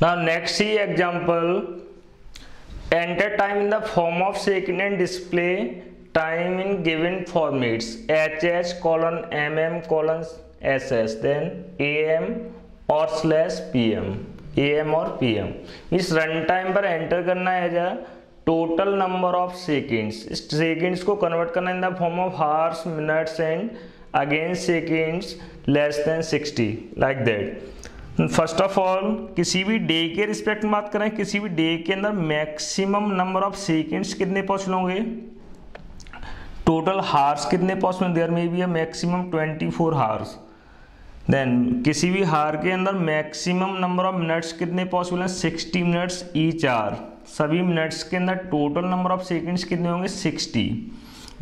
now next see example enter time in the form of second and display time in given formats hh colon mm colon ss then am or slash pm am और pm इस run time पर enter करना है जा total number of seconds इस seconds को convert करना in the form of hours minutes and again seconds less than 60 like that first of all किसी भी डे के रिस्पेक्ट में बात करें, किसी भी डे के अंदर मैक्सिमम नंबर ऑफ़ सेकेंड्स कितने पॉसिबल होंगे टोटल हार्स कितने पॉसिबल देयर में भी है मैक्सिमम 24 हार्स देन किसी भी हार के अंदर मैक्सिमम नंबर ऑफ़ मिनट्स कितने पॉसिबल हैं? 60 मिनट्स ईच आर सभी मिनट्स के अंदर टोटल नंबर ऑफ़ सेकेंड्स कितने होंगे? 60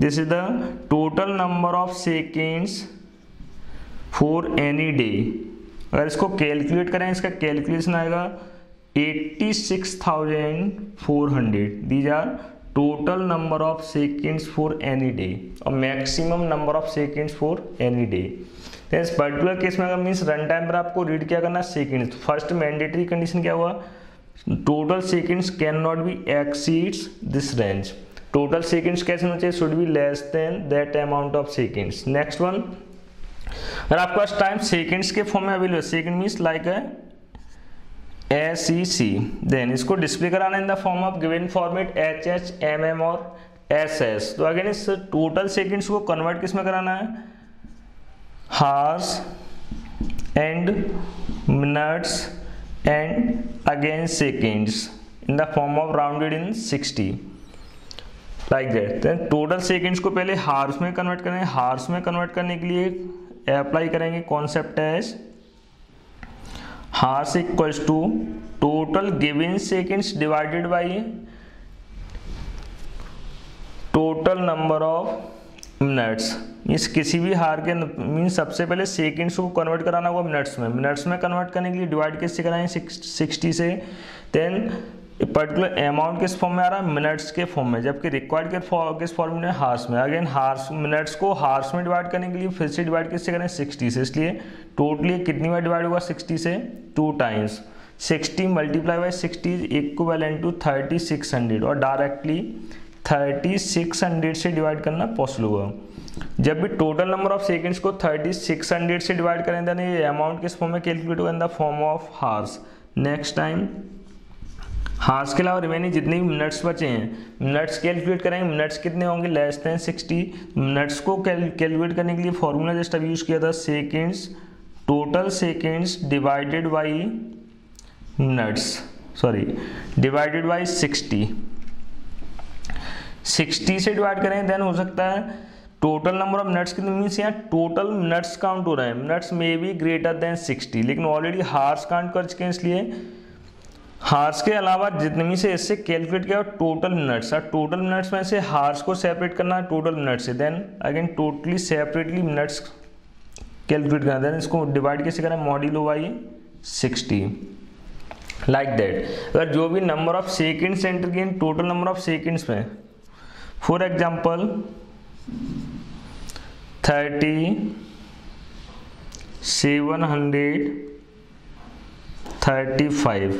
this is the total number of seconds for any day अगर इसको कैलकुलेट करें इसका कैलकुलेशन आएगा 86,400 these are total number of seconds for any day और maximum number of seconds for any day तो इस पर्टिकुलर केस में अगर मीन्स रन टाइम पर आपको रीड क्या करना है? सेकेंड्स फ़र्स्ट मैंडेटरी कंडीशन क्या हुआ? Total seconds can not be exceeds this range total seconds कैसे होना चाहिए? Should be less then that amount of seconds next one अगर आपके पास टाइम सेकेंड्स के फॉर्म में अवेलेबल सेकेंड मीन्स लाइक है एस ई सी देन इसको डिस्प्ले कराना in the form of given format H H M M और S S तो अगेन इस टोटल सेकेंड्स को कन्वर्ट किसमें कराना है? Hours and minutes and again seconds in the form of rounded in 60 like that then total seconds को पहले horse में कन्वर्ट करें हार्स में कन्वर्ट करने के लिए अप्लाई करेंगे concept as hours equals to total given seconds divided by total number of minutes means किसी भी हार के मीन्स सबसे पहले सेकेंड्स को कन्वर्ट कराना होगा मिनट्स में। मिनट्स में कन्वर्ट करने के लिए डिवाइड किससे कराएँगे सिक्सटी से। देन पर्टिकुलर अमाउंट किस फॉर्म में आ रहा है? मिनट्स के फॉर्म में। जबकि रिक्वायर्ड के किस फॉर्म में? हार्स में। अगेन हार्स मिनट्स को हार्स में डिवाइड करने के लिए फिर से डिवाइड किससे करें? सिक्सटी से। इसलिए टोटली कितनी बार डिवाइड हुआ सिक्सटी से two times sixty multiply by sixty equal to thirty six hundred और डायरेक्टली थर्टी सिक्स हंड्रेड से डिवाइड करना पॉसिबल हुआ जब भी टोटल नंबर ऑफ़ सेकेंड्स को थर्टी सिक्स हंड्रेड से डिवाइड करें देन ये अमाउंट किस फॉर्म में कैलकुलेट होगा? In the form of hours next time hours के अलावा रिमेनिंग जितने भी मिनट्स बचे हैं मिनट्स कैलकुलेट करेंगे मिनट्स कितने होंगे? लेस देन सिक्सटी मिनट्स को कैलकुलेट करने के लिए फॉर्मूला जस्ट अभी यूज़ किया था seconds total seconds divided by minutes sorry divided by sixty sixty से डिवाइड करें देन हो सकता है टोटल नंबर ऑफ़ मिनट्स कितने मीन्स यहाँ टोटल मिनट्स काउंट हो रहे हैं। Minutes may be greater than sixty लेकिन ऑलरेडी हार्स काउंट कर चुके हैं इसलिए हार्स के अलावा जितने से इससे कैलकुलेट किया टोटल मिनट्स और टोटल मिनट्स में से हार्स को सेपरेट करना है टोटल मिनट से। Then again totally separately minutes calculate करना देन इसको डिवाइड कैसे करें? Modulo by sixty like that अगर जो भी नंबर ऑफ़ सेकेंड्स एंटर किए टोटल नंबर ऑफ़ सेकेंड्स में। For example thirty seven hundred thirty five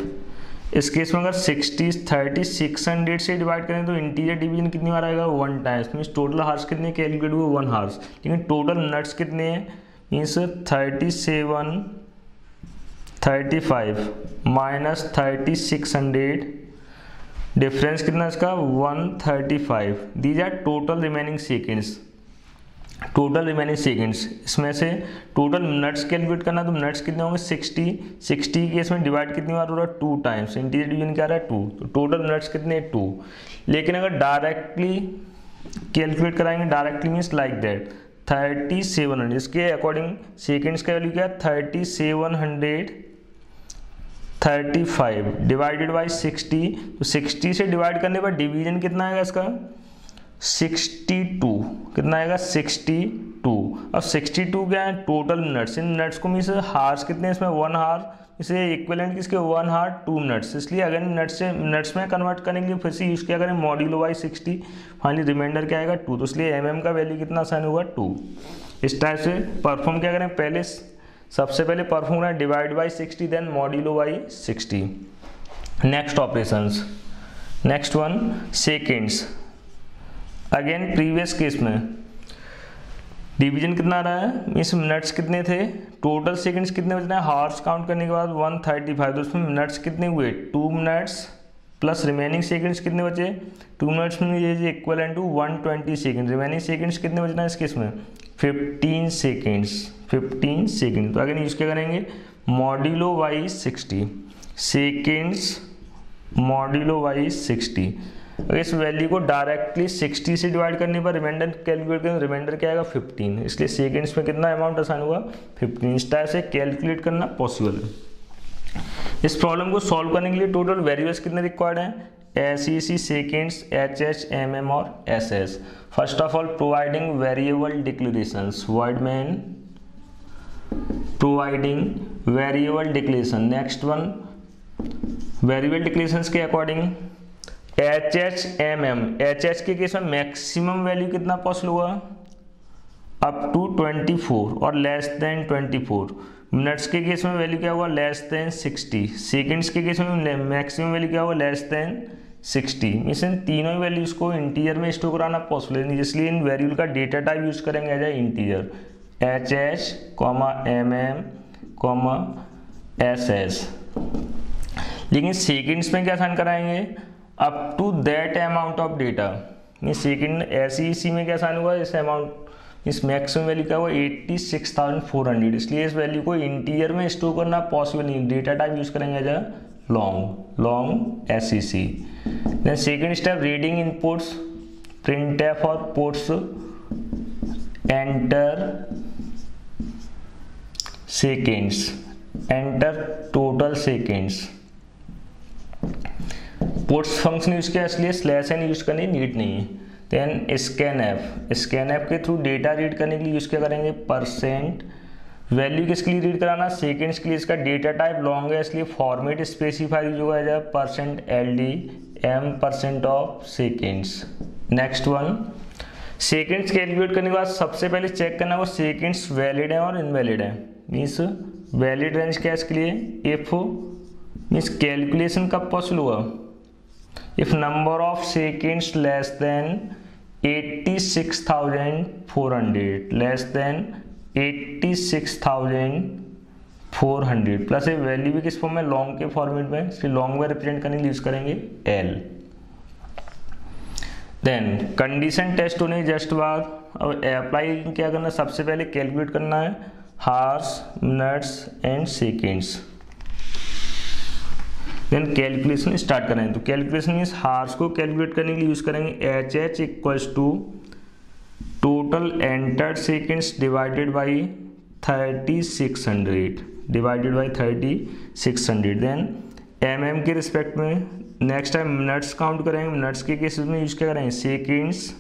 इस केस में अगर सिक्सटी थर्टी सिक्स हंड्रेड से डिवाइड करें तो इंटीरियर डिवीज़न कितनी बार आएगा? One times means total hours कितने कैलकुलेट हुए? वन हार्स लेकिन टोटल नट्स कितने हैं? Means thirty seven thirty five minus thirty six hundred difference कितना इसका? One thirty five these are total remaining seconds total remaining seconds इसमें से टोटल मिनट्स कैलकुलेट करना तो मिनट्स कितने होंगे? 60 60 के इसमें डिवाइड कितनी बार हो रहा है? टू टाइम्स इंटीरियर डिवीज़न क्या रहा है? टू तो टोटल मिनट्स कितने? टू लेकिन अगर डायरेक्टली कैलकुलेट कराएँगे directly means like that thirty seven hundred इसके अकॉर्डिंग सेकेंड्स का वैल्यू क्या है? Thirty seven hundred thirty five divided by sixty तो सिक्सटी से डिवाइड करने पर डिवीज़न कितना आएगा इसका? Sixty two. कितना आएगा? Sixty two. अब सिक्सटी टू क्या है? टोटल मिनट्स इन मिनट्स को मीन हार्स कितने इसमें? वन हार इसे इक्वलेंट किसके वन हार टू मिनट्स इसलिए अगर मिनट्स से मिनट्स में कन्वर्ट करेंगे, फिर से यूज़ किया करें? Modulo by sixty finally remainder क्या आएगा? टू तो इसलिए एम mm का वैल्यू कितना साइन होगा? टू इस टाइप से परफॉर्म क्या करें? पहले सबसे पहले परफॉर्म करें। Divide by sixty then modulo by sixty next operations next one seconds again previous case में। डिवीज़न कितना रहा है? मीन्स मिनट्स कितने थे? टोटल सेकंड्स कितने बचना है? हार्स काउंट करने के बाद 135 तो उसमें मिनट्स कितने हुए? Two minutes plus remaining seconds कितने बचे? टू मिनट्स में ये equal and two one twenty second remaining seconds कितने बचना है इस केस में? फिफ्टीन सेकेंड्स फिफ्टीन सेकेंड तो अगर यूज़ क्या करेंगे? Modulo by sixty seconds modulo by sixty अगर इस वैल्यू को डायरेक्टली 60 से डिवाइड करने पर रिमाइंडर कैलकुलेट करें रिमाइंडर क्या आएगा? 15 इसलिए सेकेंड्स में कितना अमाउंट आसान हुआ? 15 इस टाइप से कैलकुलेट करना पॉसिबल है इस प्रॉब्लम को सॉल्व करने के लिए टोटल वेरिएबल्स कितने रिक्वायर्ड हैं? S E C seconds H H M M और S S first of all providing variable declaration word man providing variable declaration next one variable declaration के according H H M M H H के case में maximum value कितना possible हुआ? Up to 24 और less than 24 minutes के case में value क्या हुआ? लेस देन 60 सेकंड्स के केस में मैक्सिमम वैल्यू क्या हुआ? लेस देन 60 मीन्स इन तीनों ही वैल्यूज़ को इंटीरियर में स्टोर कराना पॉसिबल नहीं इसलिए इन वैल्यूल का डेटा टाइप यूज़ करेंगे as a integer H H comma M M comma S S लेकिन सेकेंड्स में क्या साइन कराएँगे? Up to that amount of data mean second ऐसी इसी में क्या साइन हुआ? इस अमाउंट इस मैक्सिमम वैल्यू क्या हुआ? Eighty six thousand four hundred इसलिए इस वैल्यू को इंटीरियर में स्टोर करना पॉसिबल नहीं डेटा टाइप यूज़ करेंगे as long long S E C then second step reading inputs printf और ports enter seconds enter total seconds ports function use किया, इसलिए स्लैश एन यूज़ करनी need नहीं है। Then scan app scan app के through data read करने के लिए यूज़ क्या करेंगे? परसेंट वैल्यू किसके लिए रीड कराना? सेकेंड्स के लिए। इसका डेटा टाइप लॉन्ग है, इसलिए फॉर्मेट स्पेसिफाई जो है percent L D M percent of seconds next one seconds calculate करने के बाद सबसे पहले चेक करना वो सेकेंड्स वैलिड है और इनवैलिड है। मीन्स वैलिड रेंज क्या इसके लिए? इफ़ मीन्स कैलकुलेशन कब पॉसिबल हुआ? If number of seconds less than 86400 less than 86400 plus ये वैल्यू भी किस फॉर्म में? लॉन्ग के फॉर्मेट में। इसलिए लॉन्ग में रिप्रेजेंट करने यूज़ करेंगे एल देन कंडीशन टेस्ट होने जस्ट बाद, अब अप्लाई क्या करना? सबसे पहले कैलकुलेट करना है। Hours minutes and seconds then calculation start करें। तो कैलकुलेशन मीन हार्स को कैलकुलेट करने के लिए यूज़ करेंगे। H H equals to total entered seconds divided by thirty six hundred divided by thirty six hundred then M M के respect में next time minutes count करेंगे। मिनट्स के cases में यूज़ क्या करेंगे? Seconds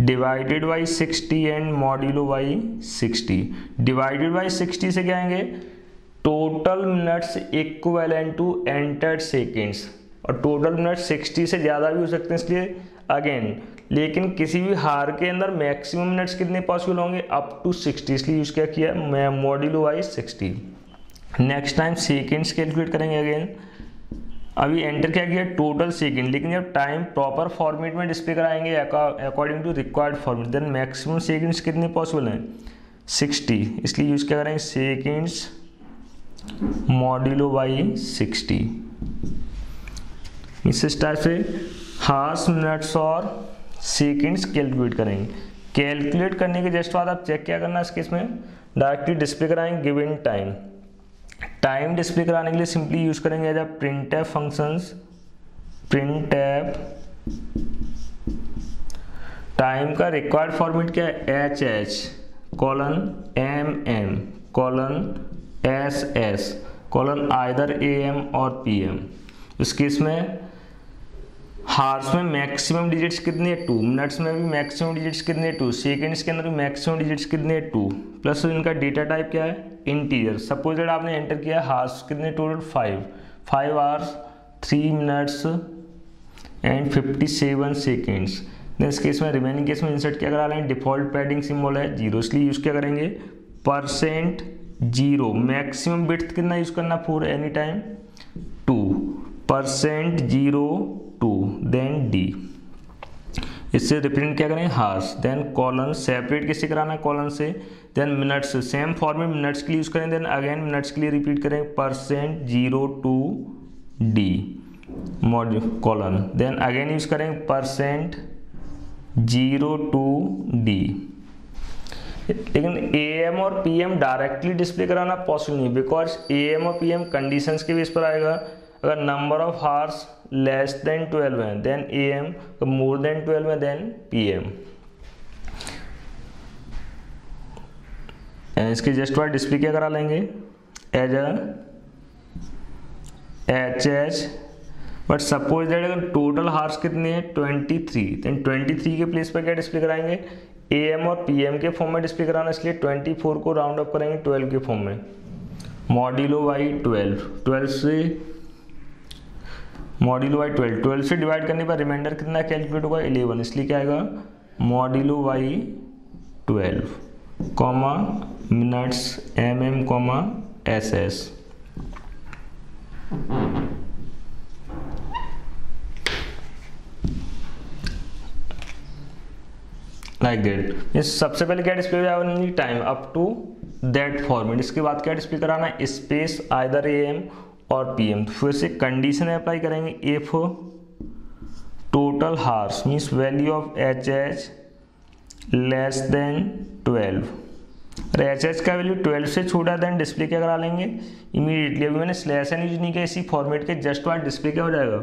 divided by sixty and modulo by sixty divided by sixty से क्या आएँगे? Total minutes equal equivalent to entered seconds. और टोटल मिनट 60 से ज़्यादा भी हो सकते हैं इसलिए, अगेन, लेकिन किसी भी हार के अंदर मैक्सिमम मिनट्स कितने पॉसिबल होंगे? अप टू 60 इसलिए यूज़ क्या किया? मैं modulo by 60 next time seconds calculate करेंगे अगेन अभी एंटर क्या किया? टोटल सेकेंड लेकिन जब टाइम प्रॉपर फॉर्मेट में डिस्प्ले कराएँगे according to required format then maximum seconds कितने पॉसिबल हैं? 60 इसलिए यूज़ क्या करेंगे? Seconds modulo by sixty. इस टाइप से हार्स मिनट्स और सेकेंड्स कैलकुलेट करेंगे। कैलकुलेट करने के जस्ट बाद आप चेक क्या करना इसके इसमें? डायरेक्टली डिस्प्ले कराएँगे गिवन टाइम टाइम डिस्प्ले कराने के लिए सिंपली यूज़ करेंगे as a printf functions printf time का रिक्वायर्ड फॉर्मेट क्या है? H H colon M M colon S S colon either A M और पी एम इस केस में हार्स में मैक्सिमम डिजिट्स कितने टू मिनट्स में भी मैक्सिमम डिजिट्स कितने टू सेकेंड्स के अंदर भी मैक्सिमम डिजिट्स कितने टू प्लस इनका डेटा टाइप क्या है? इंटीरियर सपोज़ आपने एंटर किया हार्स कितने total five five hours three minutes and fifty seven seconds इस केस में रिमेनिंग केस में इंसर्ट क्या करा लेंगे डिफ़ॉल्ट पैडिंग सिम्बॉल है ज़ीरो इसलिए यूज़ क्या करेंगे? Percent zero. मैक्सिमम बिट कितना यूज़ करना for any time two percent zero two then D इससे रिप्रिंट क्या करें? हार्स देन कॉलन सेपरेट किससे कराना है? कॉलन से। देन मिनट्स सेम फॉर्म में मिनट्स के लिए यूज़ करें। देन अगेन मिनट्स के लिए रिपीट करें। Percent zero two D mod colon then again use करें। परसेंट ज़ीरो टू डी लेकिन ए एम और पी एम डायरेक्टली डिस्प्ले कराना पॉसिबल नहीं बिकॉज़ ए एम और पी एम कंडीशंस के बेस पर आएगा। अगर number of hours less than twelve है then A M more than twelve है देन पी एम इसके जस्ट बाद डिस्प्ले क्या करा लेंगे? As H H but suppose that अगर टोटल हार्स कितने हैं? Twenty three then twenty three के प्लेस पर क्या डिस्प्ले कराएँगे? एम और पी एम के फॉर्म में डिस्प्ले कराना, इसलिए ट्वेंटी फोर को राउंड अप करेंगे ट्वेल्व के फॉर्म में। मॉड्यूलो वाई ट्वेल्व ट्वेल्व से मॉड्यूलो वाई ट्वेल्व ट्वेल्व से डिवाइड करने पर रिमाइंडर कितना कैलकुलेट होगा? इलेवन इसलिए क्या आएगा? Modulo by twelve comma minutes M M comma S S like that इस सबसे पहले क्या डिस्प्ले हो time up to that format इसके बाद क्या डिस्प्ले कराना है? स्पेस आइदर ए एम और पी एम तो फिर से कंडीशन अप्लाई करेंगे. If total hours means value of H H less than twelve अरे एच एच का वैल्यू ट्वेल्व से छोटा देन डिस्प्ले क्या करा लेंगे? इमीडिएटली अभी मैंने स्लैश एन यूज़ नहीं किया, इसी फॉर्मेट के जस्ट बाद डिस्प्ले क्या हो जाएगा?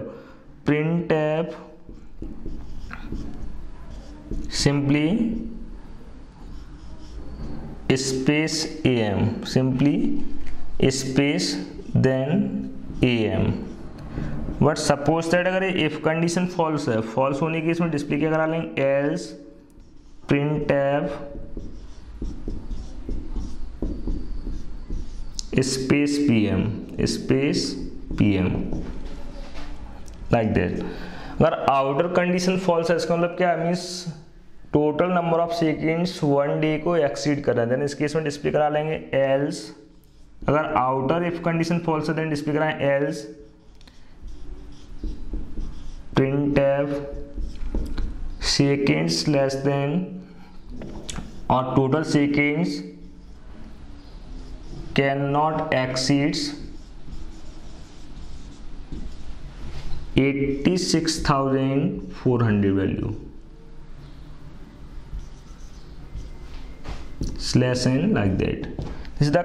Print tab simply space am simply space, then am but suppose that अगर इफ़ कंडीशन फॉल्स है फॉल्स होने की इसमें डिस्प्ले क्या करा लेंगे? Else print tab space P M space P M like that अगर आउटर कंडीशन फॉल्स है, इसका मतलब क्या means total number of seconds one day को एक्सीड कर रहे हैं। देन इस केस में डिस्प्ले करा लेंगे। एल्स अगर आउटर इफ़ कंडीशन फॉल्स है देन डिस्प्ले कराएँ। Else print f seconds less than और total seconds can not exceeds 86,400 value slash n like that. This is the